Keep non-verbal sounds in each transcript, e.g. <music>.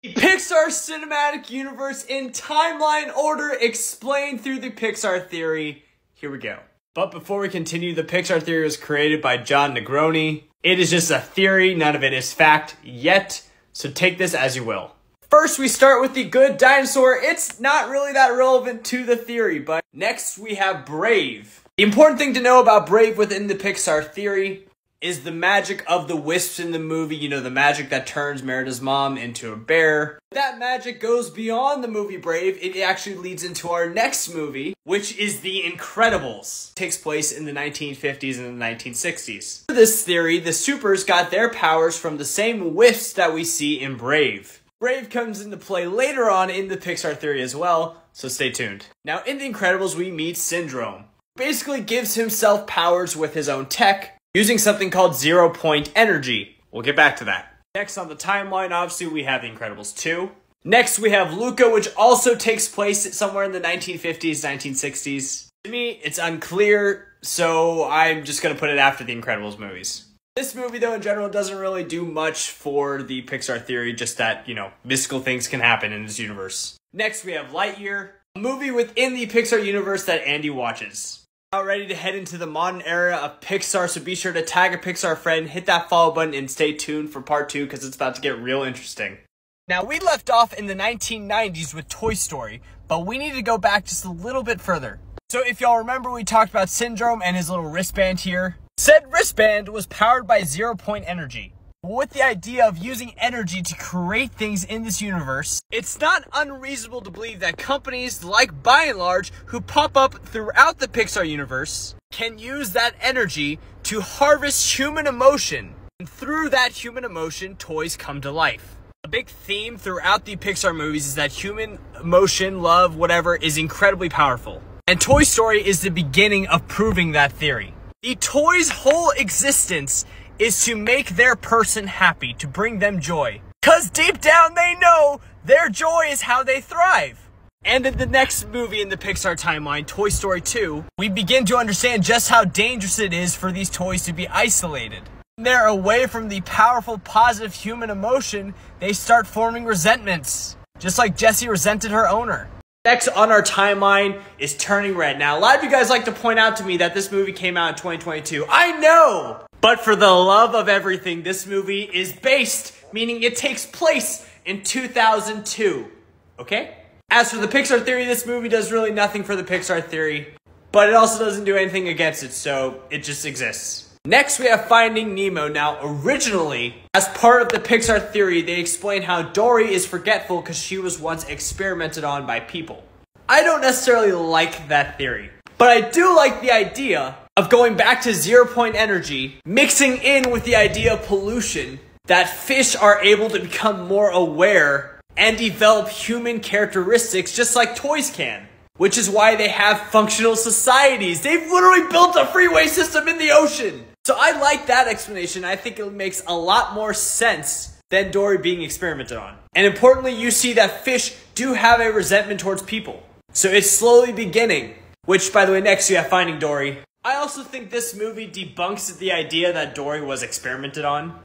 The Pixar Cinematic Universe in timeline order explained through the Pixar theory. Here we go. But before we continue, the Pixar theory was created by Jon Negroni. It is just a theory, none of it is fact yet, so take this as you will. First, we start with the good dinosaur. It's not really that relevant to the theory, but next we have Brave. The important thing to know about Brave within the Pixar theory is the magic of the wisps in the movie. You know, the magic that turns Merida's mom into a bear. That magic goes beyond the movie Brave. It actually leads into our next movie, which is The Incredibles. It takes place in the 1950s and the 1960s. For this theory, the supers got their powers from the same wisps that we see in Brave. Brave comes into play later on in the Pixar theory as well, so stay tuned. Now, in The Incredibles, we meet Syndrome. Basically gives himself powers with his own tech, using something called zero point energy. We'll get back to that. Next on the timeline, obviously, we have The Incredibles 2. Next, we have Luca, which also takes place somewhere in the 1950s, 1960s. To me, it's unclear, so I'm just going to put it after The Incredibles movies. This movie, though, in general, doesn't really do much for the Pixar theory, just that, you know, mystical things can happen in this universe. Next, we have Lightyear, a movie within the Pixar universe that Andy watches. Now ready to head into the modern era of Pixar, so be sure to tag a Pixar friend, hit that follow button, and stay tuned for part two because it's about to get real interesting. Now, we left off in the 1990s with Toy Story, but we need to go back just a little bit further. So, if y'all remember, we talked about Syndrome and his little wristband here. Said wristband was powered by zero point energy with the idea of using energy to create things in this universe, it's not unreasonable to believe that companies like Buy n Large, who pop up throughout the Pixar universe, can use that energy to harvest human emotion. And through that human emotion, toys come to life. A big theme throughout the Pixar movies is that human emotion, love, whatever, is incredibly powerful. And Toy Story is the beginning of proving that theory. The toy's whole existence is to make their person happy, to bring them joy. Cause deep down they know their joy is how they thrive. And in the next movie in the Pixar timeline, Toy Story 2, we begin to understand just how dangerous it is for these toys to be isolated. When they're away from the powerful positive human emotion, they start forming resentments. Just like Jessie resented her owner. Next on our timeline is Turning Red. Now, a lot of you guys like to point out to me that this movie came out in 2022. I know! But for the love of everything, this movie is based, meaning it takes place in 2002. Okay? As for the Pixar theory, this movie does really nothing for the Pixar theory, but it also doesn't do anything against it, so it just exists. Next, we have Finding Nemo. Now, originally, as part of the Pixar theory, they explain how Dory is forgetful because she was once experimented on by people. I don't necessarily like that theory, but I do like the idea of going back to zero point energy, mixing in with the idea of pollution, that fish are able to become more aware and develop human characteristics just like toys can. Which is why they have functional societies. They've literally built a freeway system in the ocean. So I like that explanation. I think it makes a lot more sense than Dory being experimented on. And importantly, you see that fish do have a resentment towards people. So it's slowly beginning. Which, by the way, next you have Finding Dory. I also think this movie debunks the idea that Dory was experimented on.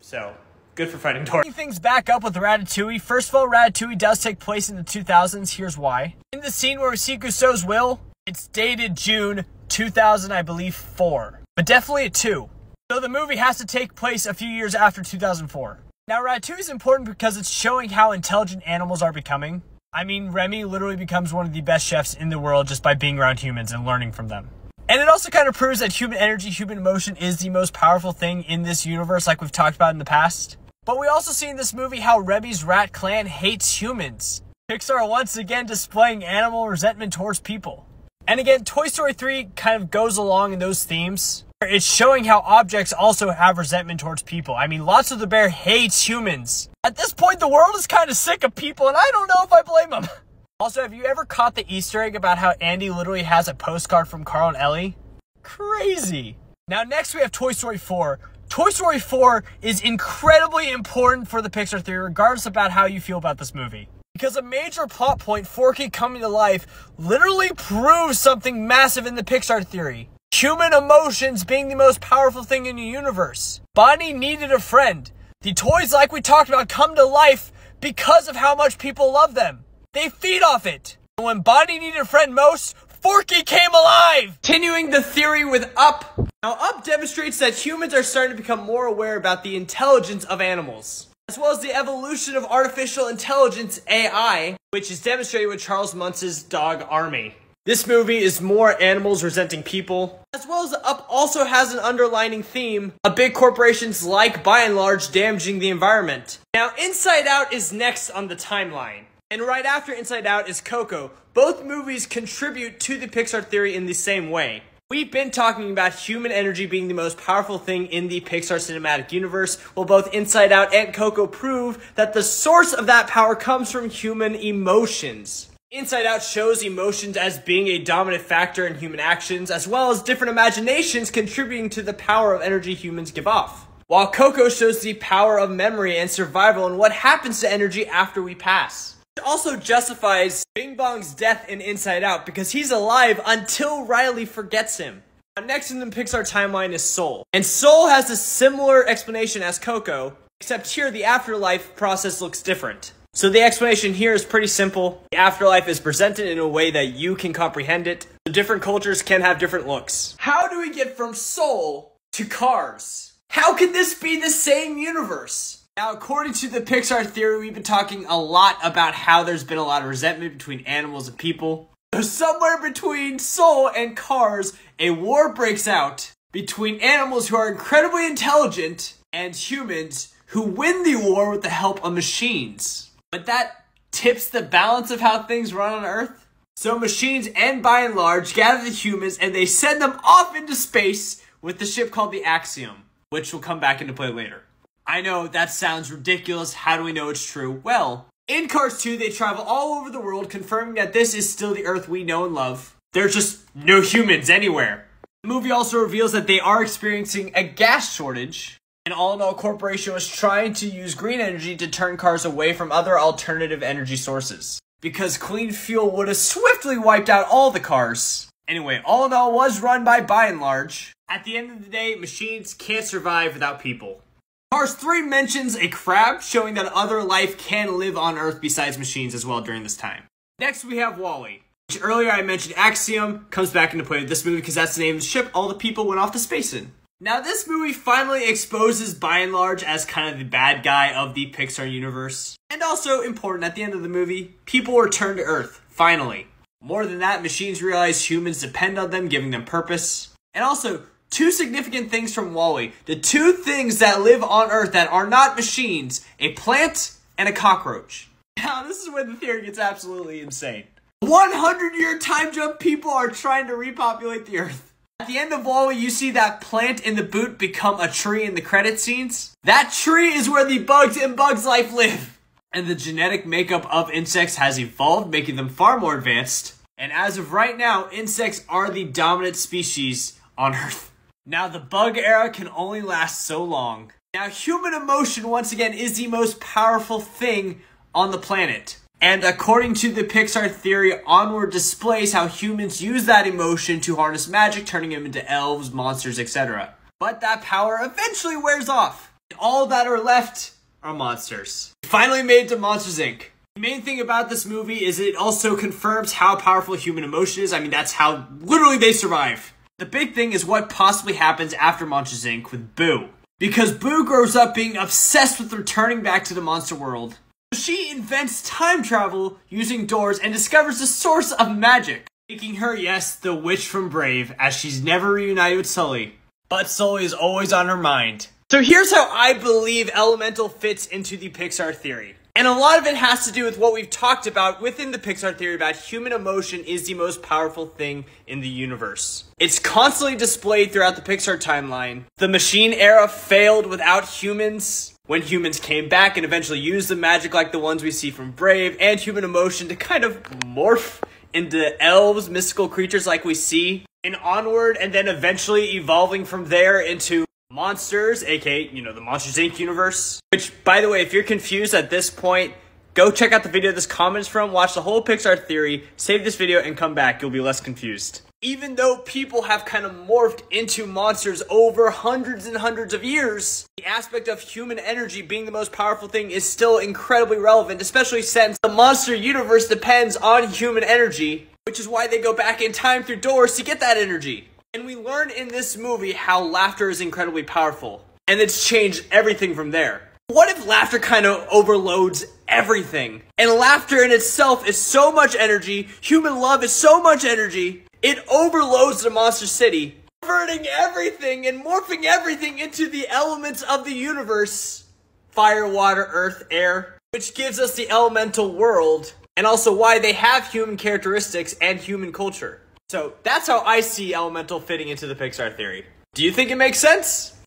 So, good for Finding Dory. Things back up with Ratatouille. First of all, Ratatouille does take place in the 2000s. Here's why. In the scene where we see Gusteau's will, it's dated June 2000, I believe, 4. But definitely a 2. So the movie has to take place a few years after 2004. Now, Ratatouille is important because it's showing how intelligent animals are becoming. I mean, Remy literally becomes one of the best chefs in the world just by being around humans and learning from them. And it also kind of proves that human energy, human emotion is the most powerful thing in this universe, like we've talked about in the past. But we also see in this movie how Remy's rat clan hates humans. Pixar once again displaying animal resentment towards people. And again, Toy Story 3 kind of goes along in those themes. It's showing how objects also have resentment towards people. I mean, Lotso the Bear hates humans. At this point, the world is kind of sick of people, and I don't know if I blame them. <laughs> Also, have you ever caught the Easter egg about how Andy literally has a postcard from Carl and Ellie? Crazy. Now, next we have Toy Story 4. Toy Story 4 is incredibly important for the Pixar theory, regardless about how you feel about this movie. Because a major plot point, Forky coming to life, literally proves something massive in the Pixar theory. Human emotions being the most powerful thing in the universe. Bonnie needed a friend. The toys, like we talked about, come to life because of how much people love them. They feed off it. When Bonnie needed a friend most, Forky came alive! Continuing the theory with Up. Now, Up demonstrates that humans are starting to become more aware about the intelligence of animals, as well as the evolution of artificial intelligence, AI, which is demonstrated with Charles Muntz's dog Army. This movie is more animals resenting people, as well as Up also has an underlining theme of big corporations like, Buy n Large, damaging the environment. Now, Inside Out is next on the timeline. And right after Inside Out is Coco. Both movies contribute to the Pixar theory in the same way. We've been talking about human energy being the most powerful thing in the Pixar cinematic universe. Well, both Inside Out and Coco prove that the source of that power comes from human emotions. Inside Out shows emotions as being a dominant factor in human actions, as well as different imaginations contributing to the power of energy humans give off. While Coco shows the power of memory and survival and what happens to energy after we pass. Also justifies Bing Bong's death in Inside Out because he's alive until Riley forgets him. Now, next in the Pixar timeline is Soul. And Soul has a similar explanation as Coco, except here the afterlife process looks different. So the explanation here is pretty simple. The afterlife is presented in a way that you can comprehend it. The different cultures can have different looks. How do we get from Soul to Cars? How can this be the same universe? Now, according to the Pixar theory, we've been talking a lot about how there's been a lot of resentment between animals and people. So <laughs> Somewhere between Soul and Cars, a war breaks out between animals who are incredibly intelligent and humans who win the war with the help of machines. But that tips the balance of how things run on Earth. So machines and Buy n Large gather the humans and they send them off into space with the ship called the Axiom, which will come back into play later. I know that sounds ridiculous. How do we know it's true? Well, in Cars 2, they travel all over the world, confirming that this is still the Earth we know and love. There's just no humans anywhere. The movie also reveals that they are experiencing a gas shortage, and Allinol Corporation was trying to use green energy to turn cars away from other alternative energy sources. Because clean fuel would have swiftly wiped out all the cars. Anyway, Allinol was run by Buy n Large. At the end of the day, machines can't survive without people. Cars 3 mentions a crab, showing that other life can live on Earth besides machines as well during this time. Next, we have WALL-E. Which earlier I mentioned Axiom comes back into play with this movie because that's the name of the ship all the people went off to space in. Now, this movie finally exposes Buy n Large as kind of the bad guy of the Pixar universe. And also, important at the end of the movie, people return to Earth, finally. More than that, machines realize humans depend on them, giving them purpose. And also, two significant things from WALL-E. The two things that live on Earth that are not machines, a plant and a cockroach. <laughs> Now, this is where the theory gets absolutely insane. 100 year time jump people are trying to repopulate the Earth. At the end of WALL-E, you see that plant in the boot become a tree in the credit scenes. That tree is where the bugs in Bugs Life live. And the genetic makeup of insects has evolved, making them far more advanced. And as of right now, insects are the dominant species on Earth. Now, the bug era can only last so long. Now, human emotion, once again, is the most powerful thing on the planet. And according to the Pixar theory, Onward displays how humans use that emotion to harness magic, turning them into elves, monsters, etc. But that power eventually wears off. And All that are left are monsters. Finally made it to Monsters Inc. The main thing about this movie is it also confirms how powerful human emotion is. I mean, that's how literally they survive. The big thing is what possibly happens after Monsters Inc. with Boo. Because Boo grows up being obsessed with returning back to the monster world. She invents time travel using doors and discovers the source of magic, making her, yes, the witch from Brave, as she's never reunited with Sully. But Sully is always on her mind. So here's how I believe Elemental fits into the Pixar theory. And a lot of it has to do with what we've talked about within the Pixar theory about human emotion is the most powerful thing in the universe. It's constantly displayed throughout the Pixar timeline. The machine era failed without humans. When humans came back and eventually used the magic like the ones we see from Brave and human emotion to kind of morph into elves, mystical creatures like we see in Onward, and then eventually evolving from there into Monsters, aka, you know, the Monsters Inc. universe. Which, by the way, if you're confused at this point, go check out the video this comments from, watch the whole Pixar theory, save this video, and come back. You'll be less confused. even though people have kind of morphed into monsters over hundreds and hundreds of years, the aspect of human energy being the most powerful thing is still incredibly relevant, especially since the monster universe depends on human energy, which is why they go back in time through doors to get that energy. And we learn in this movie how laughter is incredibly powerful, and it's changed everything from there. What if laughter kind of overloads everything? And laughter in itself is so much energy, human love is so much energy, it overloads the Monster City, converting everything and morphing everything into the elements of the universe fire, water, earth, air, which gives us the elemental world, and also why they have human characteristics and human culture. So that's how I see elemental fitting into the Pixar theory. Do you think it makes sense?